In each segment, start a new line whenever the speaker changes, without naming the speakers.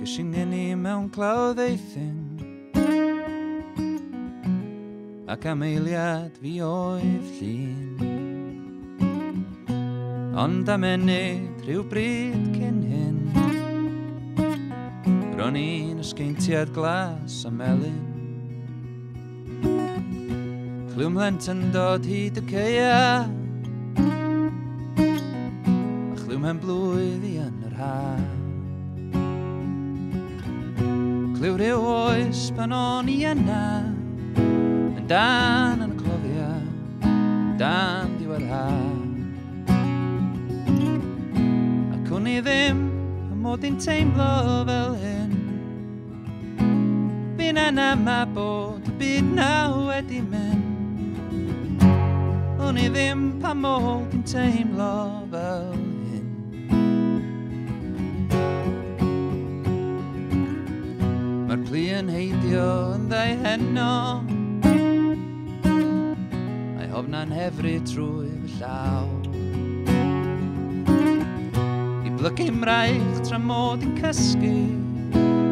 i'n ni mewn clawdd eithyn Ac am eiliad fi oedd llun Ond am ennid rhyw bryd cyn hyn Ro'n i'n ysgeintiad glas a melyn Clwm lent yn dod hyd y ceia A chlwm hen blwydd i yn yr haf cliwrio oes pan o'n i yna Yn dan yn y cloddia, yn dan diwedd ha Ac o'n i ddim y mod i'n teimlo fel hyn Bu'n yna ma bod y byd na wedi mynd O'n i ddim pa mod i'n teimlo fel Mae'r pli yn heidio yn ddau heno Mae hofna'n hefru trwy fy llaw I blygu mraich tra mod i'n cysgu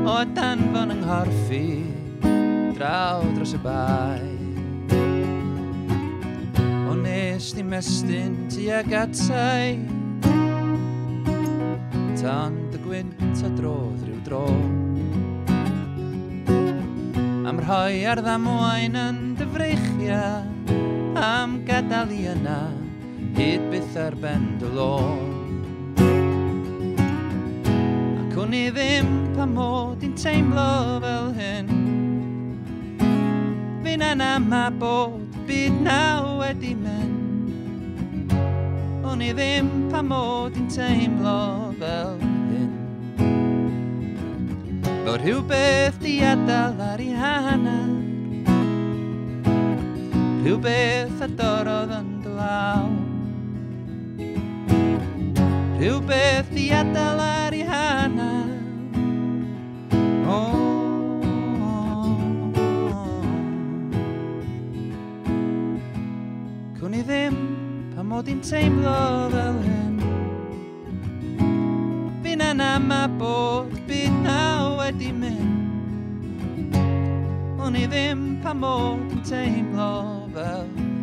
O danfon yng nghorffi draw dros y bai O nes di mestyn ag atai Tan dy gwynt a drodd rhyw drodd am rhoi ar ddamwain yn dyfreichia, am gadael i yna, hyd byth ar ben dylon. Ac o'n i ddim pa mod i'n teimlo fel hyn, fi'n yna ma bod byd naw wedi mynd. O'n i ddim pa mod i'n teimlo fel hyn. Fod rhywbeth di adal ar ei hana Rhywbeth a dorodd yn glaw Rhywbeth di adal ar ei hana Cwn i ddim pa mod i'n teimlo fel hyn Yn am a bod byd na wedi mynd O'n i ddim pa mod yn teimlo fel